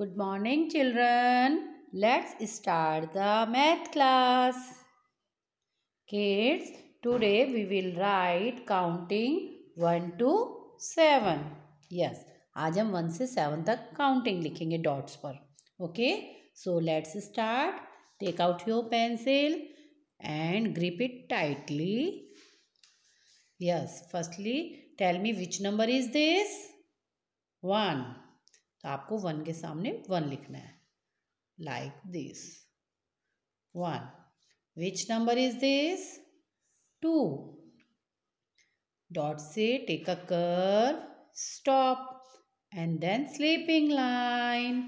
Good morning, children. Let's start the math class. Kids, today we will write counting 1 to 7. Yes, आज हम 1 से 7 तक counting लिखेंगे dots पर. Okay, so let's start. Take out your pencil and grip it tightly. Yes, firstly, tell me which number is this? 1. तो आपको one के सामने वन लिखना है। Like this one which number is this two dot से take a कर stop and then sleeping line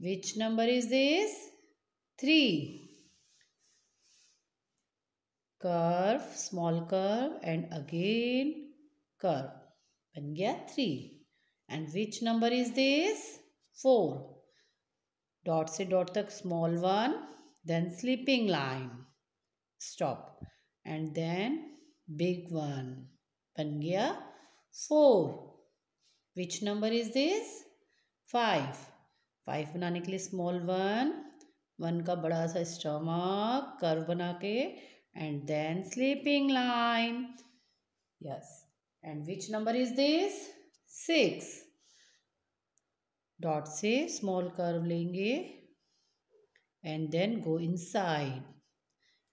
which number is this three curve small curve and again curve बन गया three And which number is this? 4. Dot से dot तक small one. Then sleeping line. Stop. And then big one. बन गया 4. Which number is this? 5. 5 बनाने के लिए small one. One का बड़ा सा स्टमक कर्व बना के and then sleeping line. Yes. And which number is this? Six. Dot से स्मॉल कर्व लेंगे एंड देन गो इनसाइड।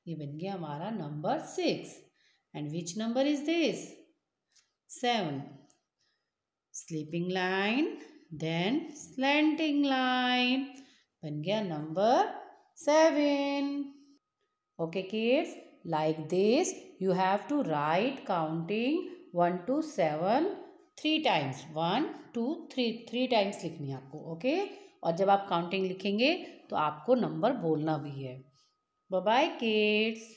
ये बन गया हमारा number six. And which number is this? Seven. Sleeping line, then slanting line. बन गया number seven. Okay kids, like this, you have to write counting one two seven three times one two three three times लिखनी है आपको okay और जब आप counting लिखेंगे तो आपको नंबर बोलना भी है। By Keats